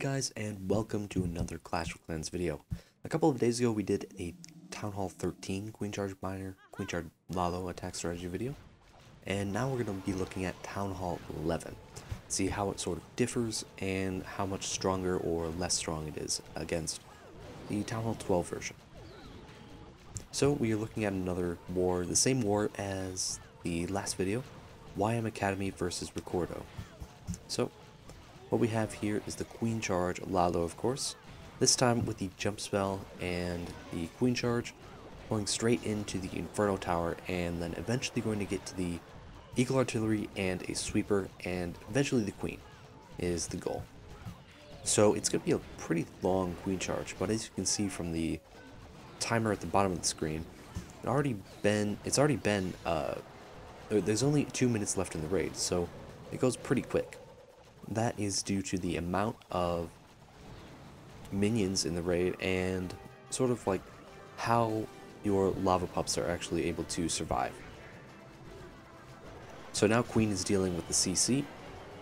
Guys, and welcome to another Clash of Clans video. A couple of days ago, we did a Town Hall 13 Queen Charge Miner, Queen Charge Lalo attack strategy video. And now we're going to be looking at Town Hall 11. See how it sort of differs and how much stronger or less strong it is against the Town Hall 12 version. So we are looking at another war, the same war as the last video, YM Academy versus Recordo. So what we have here is the Queen Charge Lalo, of course. This time with the Jump Spell and the Queen Charge going straight into the Inferno Tower and then eventually going to get to the Eagle Artillery and a Sweeper and eventually the Queen is the goal. So it's going to be a pretty long Queen Charge, but as you can see from the timer at the bottom of the screen, it already been it's already been uh, there's only two minutes left in the raid, so it goes pretty quick. That is due to the amount of minions in the raid and sort of like how your lava pups are actually able to survive. So now Queen is dealing with the CC,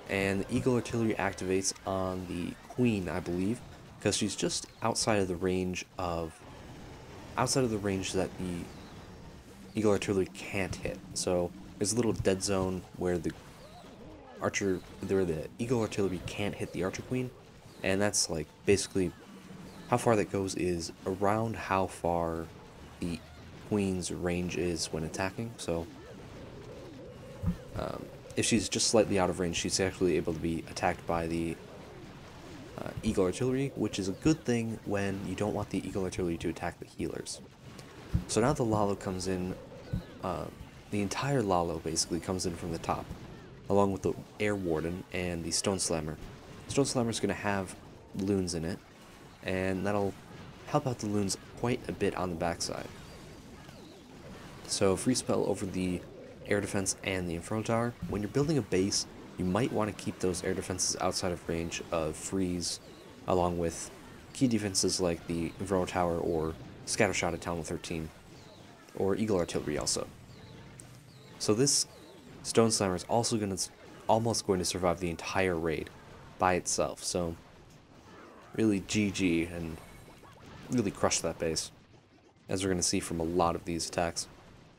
and the Eagle Artillery activates on the Queen, I believe, because she's just outside of the range of outside of the range that the Eagle Artillery can't hit. So there's a little dead zone where the Archer, where the Eagle Artillery can't hit the Archer Queen, and that's like basically how far that goes is around how far the Queen's range is when attacking. So um, if she's just slightly out of range, she's actually able to be attacked by the uh, Eagle Artillery, which is a good thing when you don't want the Eagle Artillery to attack the healers. So now the Lalo comes in, uh, the entire Lalo basically comes in from the top along with the Air Warden and the Stone Slammer. Stone Slammer is going to have loons in it, and that'll help out the loons quite a bit on the backside. So freeze spell over the air defense and the Inferno Tower. When you're building a base, you might want to keep those air defenses outside of range of freeze, along with key defenses like the Inferno Tower or Scatter Shot at Town 13, or Eagle Artillery also. So this Stone Slammer is also going to almost going to survive the entire raid by itself. So really GG and really crush that base. As we're going to see from a lot of these attacks.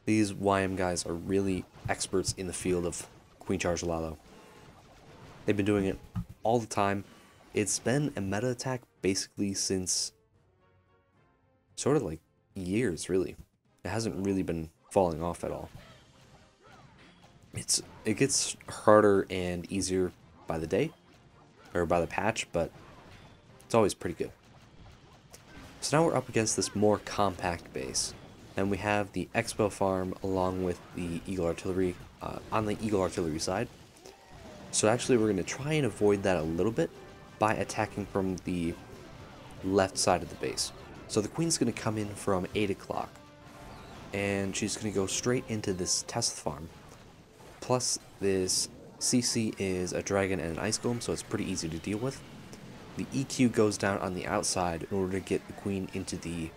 These YM guys are really experts in the field of Queen Charge Lalo. They've been doing it all the time. It's been a meta attack basically since sort of like years, really. It hasn't really been falling off at all it's it gets harder and easier by the day or by the patch, but it's always pretty good. So now we're up against this more compact base. And we have the X-Bow farm along with the Eagle Artillery uh, on the Eagle Artillery side. So actually we're going to try and avoid that a little bit by attacking from the left side of the base. So the Queen's going to come in from 8 o'clock. And she's going to go straight into this test farm Plus, this CC is a dragon and an ice golem, so it's pretty easy to deal with. The EQ goes down on the outside in order to get the queen into the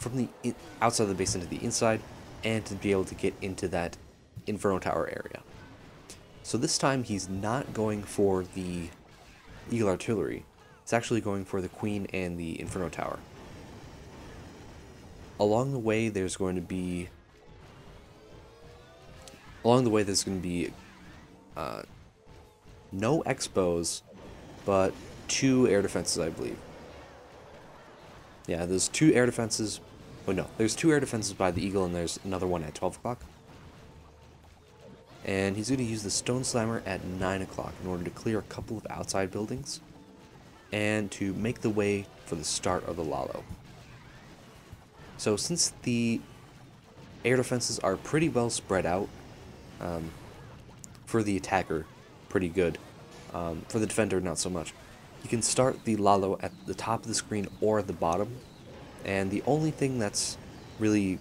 from the in, outside of the base into the inside, and to be able to get into that Inferno Tower area. So this time he's not going for the Eagle Artillery. He's actually going for the Queen and the Inferno Tower. Along the way, there's going to be along the way there's going to be uh, no X-Bows, but two air defenses, I believe. Yeah, there's two air defenses. Oh no, there's two air defenses by the Eagle, and there's another one at 12 o'clock. And he's going to use the Stone Slammer at 9 o'clock in order to clear a couple of outside buildings and to make the way for the start of the Lalo. So since the air defenses are pretty well spread out, um, for the attacker, pretty good. Um, for the defender, not so much. You can start the Lalo at the top of the screen or at the bottom, and the only thing that's really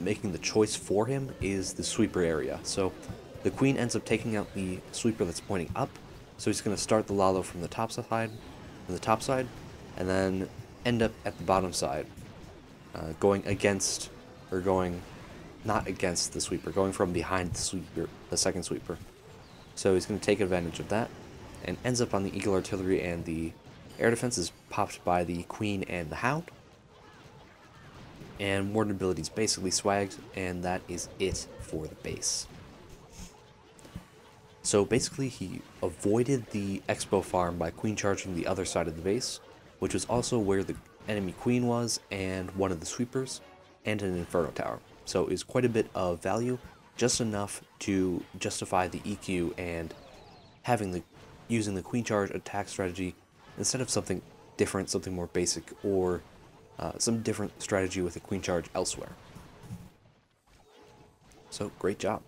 making the choice for him is the sweeper area. So the queen ends up taking out the sweeper that's pointing up, so he's going to start the Lalo from the top side, from the top side, and then end up at the bottom side, uh, going against, or going not against the sweeper, going from behind the sweeper, the second sweeper. So he's going to take advantage of that and ends up on the Eagle Artillery and the air defense is popped by the Queen and the Hound. And Warden ability is basically swagged, and that is it for the base. So basically he avoided the X-Bow farm by queen charging the other side of the base, which was also where the enemy queen was and one of the sweepers and an inferno tower. So was quite a bit of value, just enough to justify the EQ and having the using the queen charge attack strategy instead of something different, something more basic, or uh, some different strategy with a queen charge elsewhere. So great job.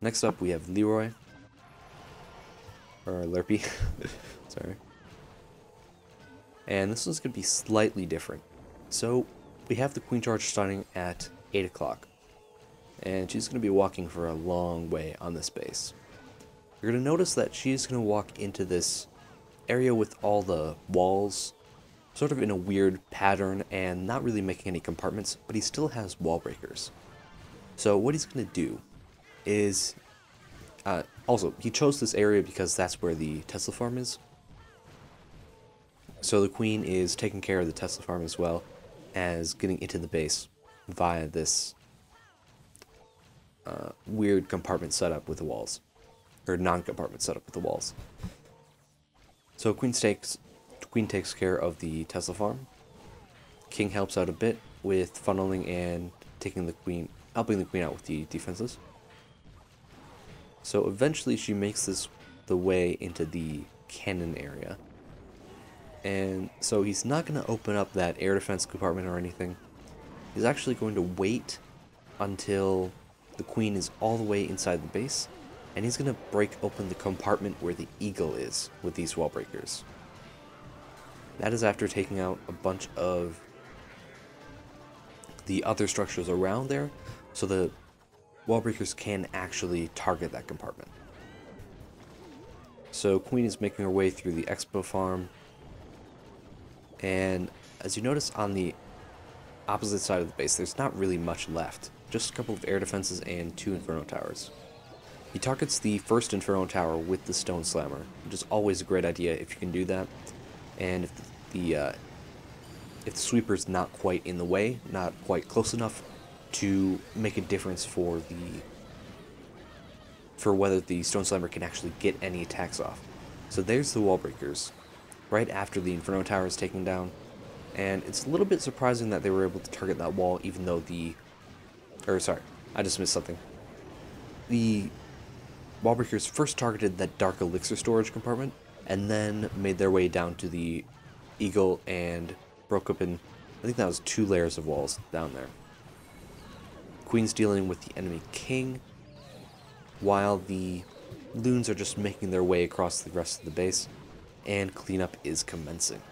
Next up, we have Leroy. Or Lurpy. Sorry. And this one's going to be slightly different. So, we have the Queen Charge starting at 8 o'clock. And she's going to be walking for a long way on this base. You're going to notice that she's going to walk into this area with all the walls, sort of in a weird pattern and not really making any compartments, but he still has wall breakers. So what he's going to do is uh, also he chose this area because that's where the Tesla farm is. So the queen is taking care of the Tesla farm as well as getting into the base via this uh, weird compartment setup with the walls, or non-compartment setup with the walls. So queen takes queen takes care of the Tesla farm. King helps out a bit with funneling and taking the queen, helping the queen out with the defenses. So eventually she makes this the way into the cannon area. And so he's not going to open up that air defense compartment or anything. He's actually going to wait until the queen is all the way inside the base. And he's going to break open the compartment where the eagle is with these wall breakers. That is after taking out a bunch of the other structures around there. So the wall breakers can actually target that compartment. So Queen is making her way through the X-Bow farm. And as you notice on the opposite side of the base, there's not really much left. Just a couple of air defenses and two Inferno Towers. He targets the first Inferno Tower with the Stone Slammer, which is always a great idea if you can do that. And if the, uh, if the sweeper's not quite in the way, not quite close enough, to make a difference for the for whether the Stone Slammer can actually get any attacks off. So there's the wall breakers, right after the Inferno Tower is taken down, and it's a little bit surprising that they were able to target that wall even though the, or sorry, I just missed something. The wall breakers first targeted that Dark Elixir storage compartment, and then made their way down to the Eagle and broke open, I think that was two layers of walls down there. Queen's dealing with the enemy king, while the loons are just making their way across the rest of the base, and cleanup is commencing.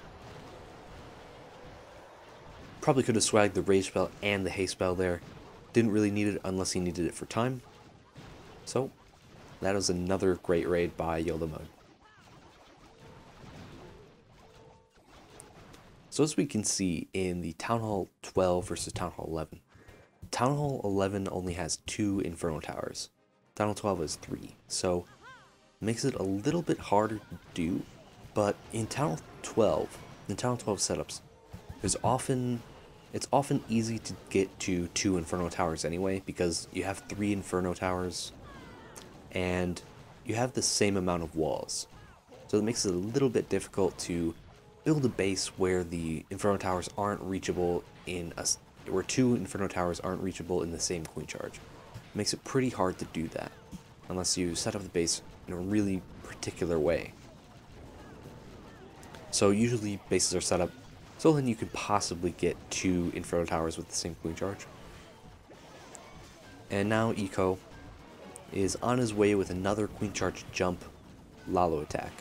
Probably could have swagged the rage spell and the haste spell there. Didn't really need it unless he needed it for time. So, that was another great raid by Yola So as we can see in the Town Hall 12 versus Town Hall 11, Town Hall 11 only has two Inferno Towers. Town Hall 12 has three, so makes it a little bit harder to do, but in Town 12, in Town 12 setups, there's often, it's often easy to get to two Inferno Towers anyway, because you have three Inferno Towers, and you have the same amount of walls. So it makes it a little bit difficult to build a base where the Inferno Towers aren't reachable in a, where two Inferno Towers aren't reachable in the same Queen Charge. It makes it pretty hard to do that, unless you set up the base in a really particular way. So usually bases are set up so then you could possibly get two Inferno Towers with the same Queen Charge. And now Eco is on his way with another Queen Charge jump Lalo attack.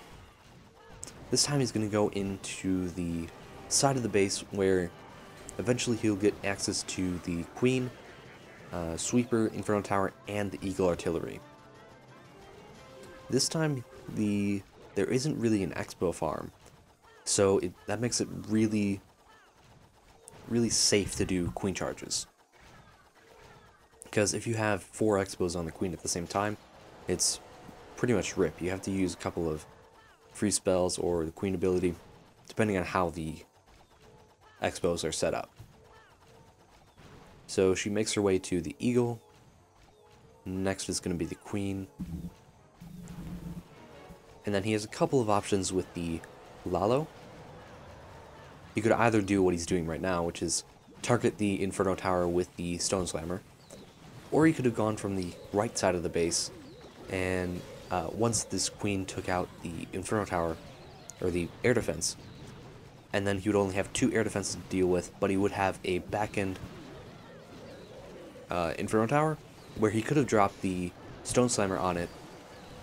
This time he's going to go into the side of the base where Eventually he'll get access to the Queen, uh, Sweeper, Inferno Tower, and the Eagle Artillery. This time, the there isn't really an X-Bow farm, so it, that makes it really, really safe to do Queen charges. Because if you have four X-Bows on the Queen at the same time, it's pretty much rip. You have to use a couple of freeze spells or the Queen ability, depending on how the X-Bows are set up. So she makes her way to the Eagle. Next is going to be the Queen. And then he has a couple of options with the Lalo. He could either do what he's doing right now, which is target the Inferno Tower with the Stone Slammer, or he could have gone from the right side of the base, and uh, once this Queen took out the Inferno Tower, or the air defense, and then he would only have two air defenses to deal with, but he would have a back end uh, Inferno Tower, where he could have dropped the Stone Slammer on it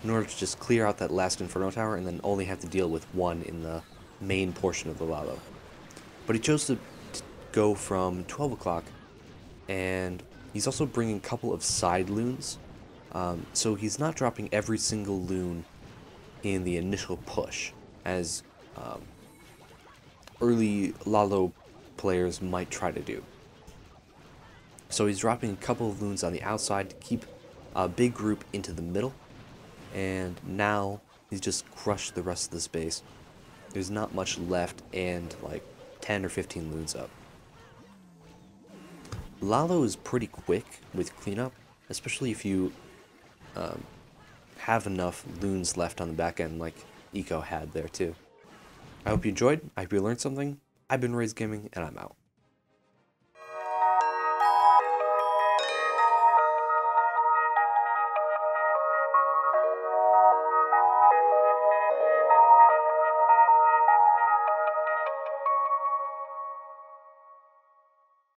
in order to just clear out that last Inferno Tower and then only have to deal with one in the main portion of the Lalo. But he chose to go from 12 o'clock, and he's also bringing a couple of side loons, um, so he's not dropping every single loon in the initial push, as um, early Lalo players might try to do. So he's dropping a couple of loons on the outside to keep a big group into the middle. And now he's just crushed the rest of the space. There's not much left and like 10 or 15 loons up. Lalo is pretty quick with cleanup, especially if you um, have enough loons left on the back end like Eco had there too. I hope you enjoyed, I hope you learned something. I've been Raze Gaming, and I'm out.